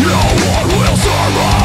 No one will survive.